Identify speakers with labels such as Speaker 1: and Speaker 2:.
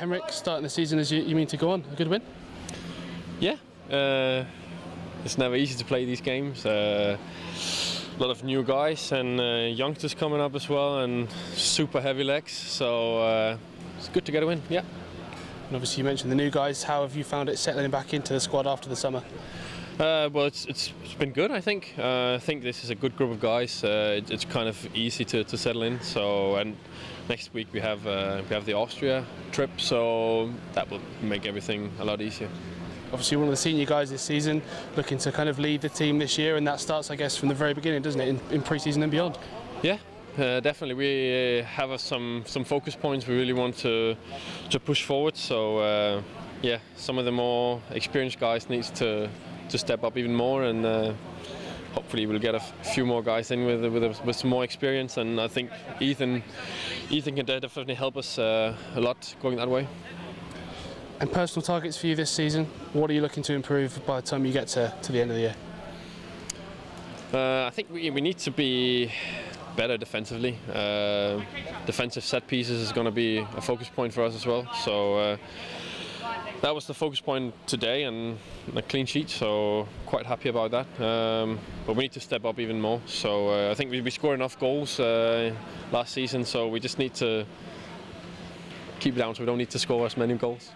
Speaker 1: Henrik, starting the season as you, you mean to go on. A good win?
Speaker 2: Yeah, uh, it's never easy to play these games. Uh, a lot of new guys and uh, youngsters coming up as well, and super heavy legs. So uh, it's good to get a win. Yeah.
Speaker 1: And obviously, you mentioned the new guys. How have you found it settling back into the squad after the summer?
Speaker 2: Uh, well, it's, it's, it's been good. I think. Uh, I think this is a good group of guys. Uh, it, it's kind of easy to, to settle in. So and next week we have uh, we have the Austria trip, so that will make everything a lot easier.
Speaker 1: Obviously, one of the senior guys this season, looking to kind of lead the team this year, and that starts, I guess, from the very beginning, doesn't it, in, in pre-season and beyond?
Speaker 2: Yeah, uh, definitely. We uh, have uh, some some focus points we really want to to push forward. So uh, yeah, some of the more experienced guys needs to to step up even more, and uh, hopefully we'll get a few more guys in with with, with some more experience. And I think Ethan Ethan can definitely help us uh, a lot going that way.
Speaker 1: And personal targets for you this season, what are you looking to improve by the time you get to, to the end of the year?
Speaker 2: Uh, I think we, we need to be better defensively. Uh, defensive set pieces is going to be a focus point for us as well. So uh, that was the focus point today and a clean sheet, so quite happy about that. Um, but we need to step up even more. So uh, I think we, we scored enough goals uh, last season, so we just need to keep down so we don't need to score as many goals.